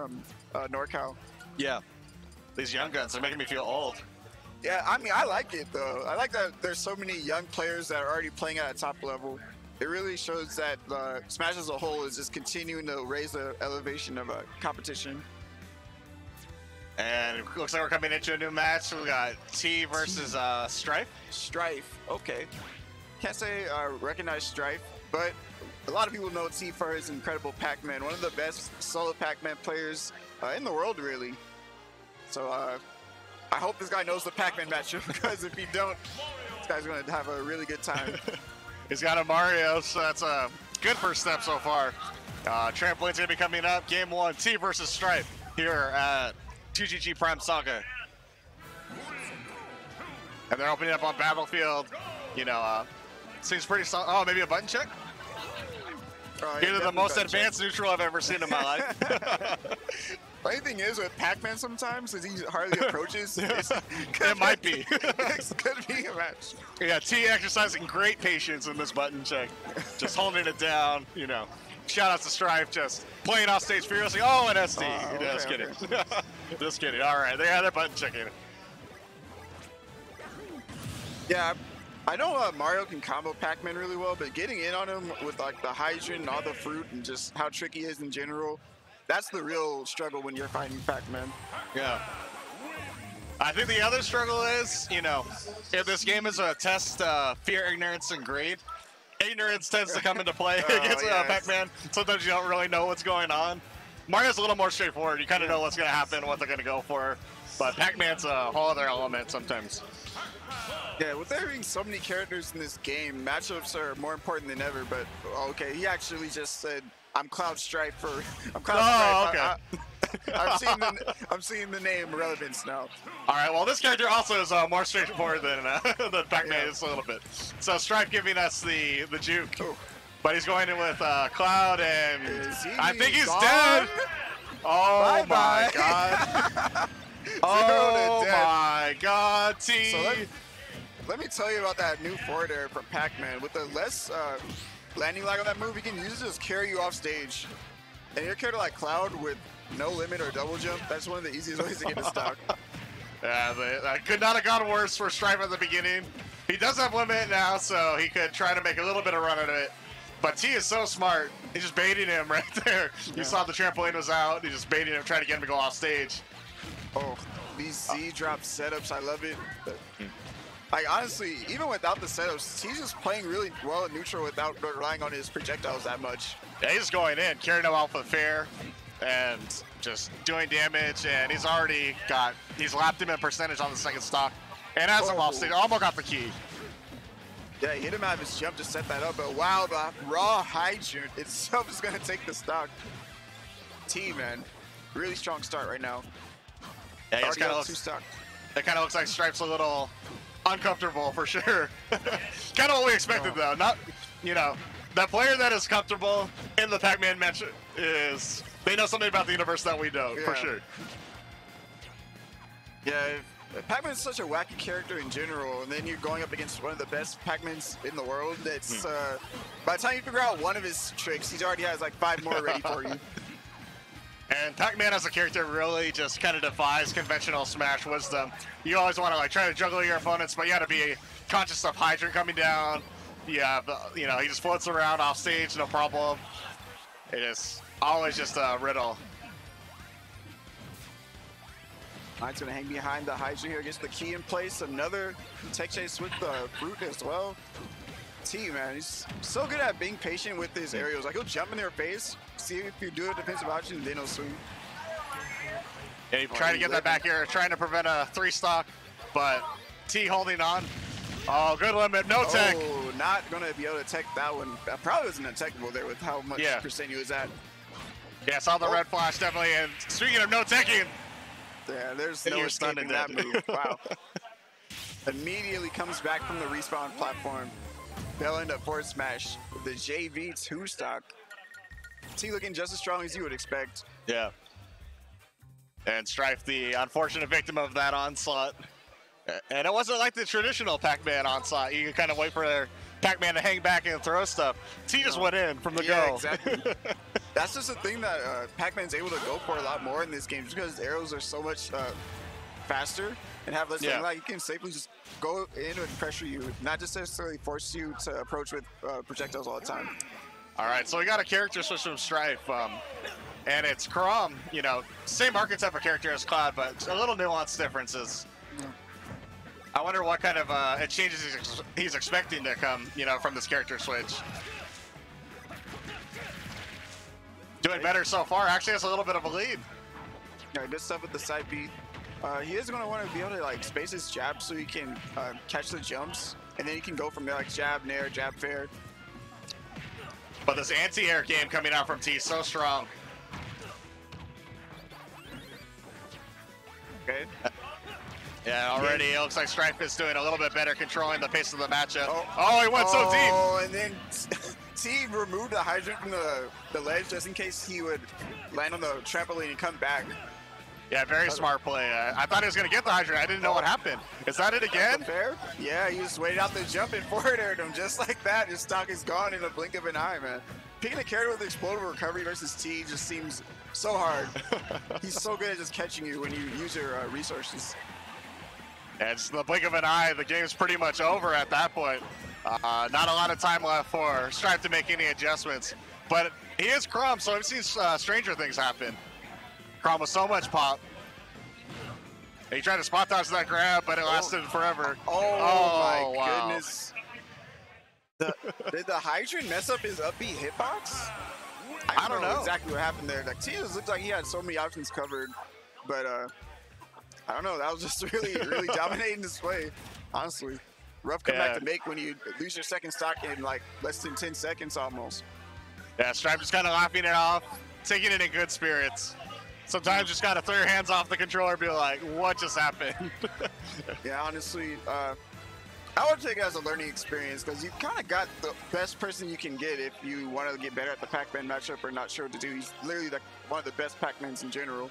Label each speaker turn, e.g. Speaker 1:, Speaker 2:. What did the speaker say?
Speaker 1: from uh, NorCal.
Speaker 2: Yeah. These young guns are making me feel old.
Speaker 1: Yeah, I mean, I like it though. I like that there's so many young players that are already playing at a top level. It really shows that uh, Smash as a whole is just continuing to raise the elevation of a competition.
Speaker 2: And it looks like we're coming into a new match. We got Tea versus uh, Strife.
Speaker 1: Strife, okay. Can't say I uh, recognize Strife, but a lot of people know Tea for his incredible Pac-Man, one of the best solo Pac-Man players uh, in the world, really. So uh, I hope this guy knows the Pac-Man matchup because if he don't, this guy's going to have a really good time.
Speaker 2: He's got a Mario, so that's a good first step so far. Uh, trampoline's to be coming up. Game one, Tea versus Strife here at 2GG Prime Saga. And they're opening up on Battlefield. You know, uh, seems pretty solid. Oh, maybe a button check? Oh, yeah, Either the most advanced check. neutral I've ever seen in my life.
Speaker 1: Funny thing is with Pac-Man sometimes is he hardly approaches.
Speaker 2: it might be.
Speaker 1: it could be a match.
Speaker 2: Yeah, Tea exercising great patience in this button check. Just holding it down, you know. Shout out to Strife, just playing off stage furiously. Oh, an SD. Uh, okay, just kidding. Okay. just kidding. All right, they had their button checking.
Speaker 1: Yeah, I know uh, Mario can combo Pac-Man really well, but getting in on him with like the hydrant and all the fruit and just how tricky he is in general, that's the real struggle when you're fighting Pac-Man.
Speaker 2: Yeah. I think the other struggle is, you know, if this game is a test uh, fear, ignorance, and greed, ignorance tends to come into play oh, against uh, Pac-Man. Sometimes you don't really know what's going on. Mario's a little more straightforward. You kind of know what's going to happen, what they're going to go for. But Pac-Man's a whole other element sometimes.
Speaker 1: Yeah, with there being so many characters in this game, matchups are more important than ever. But okay, he actually just said, "I'm Cloud Strife for I'm Cloud
Speaker 2: oh,
Speaker 1: Strife." okay. I, am seeing the I'm seeing the name relevance now.
Speaker 2: All right, well, this character also is uh, more straightforward than uh, than Pac-Man yeah. is a little bit. So Strife giving us the the juke, Ooh. but he's going in with uh, Cloud, and I think he's gone? dead. Oh bye my god. oh my god, Tea. So
Speaker 1: let me tell you about that new forward air from Pac-Man. With the less uh, landing lag on that move, he can use it to just carry you off stage. And your character like Cloud with no limit or double jump, that's one of the easiest ways to get to stock.
Speaker 2: yeah, that could not have gone worse for Strife at the beginning. He does have limit now, so he could try to make a little bit of run at it. But Tea is so smart. He's just baiting him right there. You yeah. saw the trampoline was out. He's just baiting him, trying to get him to go off stage.
Speaker 1: Oh, these uh, Z drop setups, I love it. But like, honestly, even without the setups, he's just playing really well in neutral without relying on his projectiles that much.
Speaker 2: Yeah, he's going in, carrying him out for the fair, and just doing damage, and he's already got, he's lapped him in percentage on the second stock, and has oh. off stage, almost got the key.
Speaker 1: Yeah, he hit him out of his jump to set that up, but wow, the raw hydrant itself is going to take the stock. Tea, man, really strong start right now.
Speaker 2: Yeah, he kind of looks, it kind of looks like Strife's a little uncomfortable for sure. kind of what we expected, oh. though. Not, you know, that player that is comfortable in the Pac-Man match is they know something about the universe that we don't, yeah. for sure.
Speaker 1: Yeah, Pac-Man is such a wacky character in general, and then you're going up against one of the best Pac-Mans in the world. That's hmm. uh, by the time you figure out one of his tricks, he already has like five more ready for you.
Speaker 2: And Pac-Man as a character really just kind of defies conventional Smash wisdom. You always want to like try to juggle your opponents, but you got to be conscious of Hydrant coming down. Yeah, have, you know, he just floats around off stage, no problem. It is always just a riddle.
Speaker 1: Knight's gonna hang behind the Hydra here, gets the key in place. Another tech chase with the fruit as well. Tea, man, he's so good at being patient with his aerials. Like he'll jump in their face, see if you do a defensive option, then he'll swing.
Speaker 2: Yeah, he's oh, trying to get that back here, trying to prevent a three stock, but Tea holding on. Oh, good limit, no oh, tech.
Speaker 1: Oh, not gonna be able to tech that one. That probably wasn't a untechable there with how much yeah. percent he was at.
Speaker 2: Yeah, saw the oh. red flash definitely. And speaking of no teching,
Speaker 1: yeah, there's no escaping that move. Wow. Immediately comes back from the respawn platform. They'll end up forward smash the JV2 stock. Tea looking just as strong as you would expect.
Speaker 2: Yeah. And Strife, the unfortunate victim of that onslaught. And it wasn't like the traditional Pac-Man onslaught. You could kind of wait for Pac-Man to hang back and throw stuff. Tea just went in from the
Speaker 1: yeah,
Speaker 2: go.
Speaker 1: exactly. that's just the thing that uh, Pac-Man's able to go for a lot more in this game, just because arrows are so much uh, faster and have less
Speaker 2: Yeah.
Speaker 1: like you can safely just go in and pressure you, not just necessarily force you to approach with uh, projectiles all the time.
Speaker 2: All right, so we got a character switch from Strife, um, and it's Chrom. You know, same archetype of character as Cloud, but a little nuanced differences. I wonder what kind of uh, changes he's, ex- he's expecting to come, you know, from this character switch. Doing better so far. Actually, has a little bit of a lead.
Speaker 1: Yeah, good stuff with the side B. Uh, he is going to want to be able to like space his jab so he can uh, catch the jumps, and then he can go from there like jab, nair, jab, fair.
Speaker 2: But this anti-air game coming out from Tea so strong.
Speaker 1: Okay.
Speaker 2: Yeah, already it looks like Strife is doing a little bit better controlling the pace of the matchup.
Speaker 1: Oh.
Speaker 2: Oh, he went so deep.
Speaker 1: Oh, and then Tea removed the hydrant from the, the ledge just in case he would land on the trampoline and come back.
Speaker 2: Yeah, very smart play. Uh, I thought he was going to get the hydrant. I didn't know what happened. Is that it again?
Speaker 1: Fair? Yeah, he just waited out the jump and forward aired him just like that. His stock is gone in a blink of an eye, man. Picking a character with explosive recovery versus Tea just seems so hard. He's so good at just catching you when you use your uh, resources.
Speaker 2: Just in the blink of an eye, the game's pretty much over at that point. Uh, not a lot of time left for Strife to make any adjustments. But he is Chrom, so I've seen uh, stranger things happen. Chrom with so much pop. He tried to spot dodge that grab, but it lasted forever.
Speaker 1: Oh, my
Speaker 2: wow.
Speaker 1: goodness. The, did the hydrant mess up his up B hitbox?
Speaker 2: I don't know.
Speaker 1: exactly what happened there. Like just looked like he had so many options covered, but uh, I don't know. That was just really, really dominating display. Honestly, rough comeback
Speaker 2: Yeah.
Speaker 1: to make when you lose your second stock in like less than 10 seconds almost.
Speaker 2: Yeah, Strife just kind of laughing it off, taking it in good spirits. Sometimes just gotta throw your hands off the controller and be like, what just happened?
Speaker 1: Yeah, honestly, uh, I would take it as a learning experience because you kind of got the best person you can get if you want to get better at the Pac-Man matchup or not sure what to do. He's literally like one of the best Pac-Mans in general.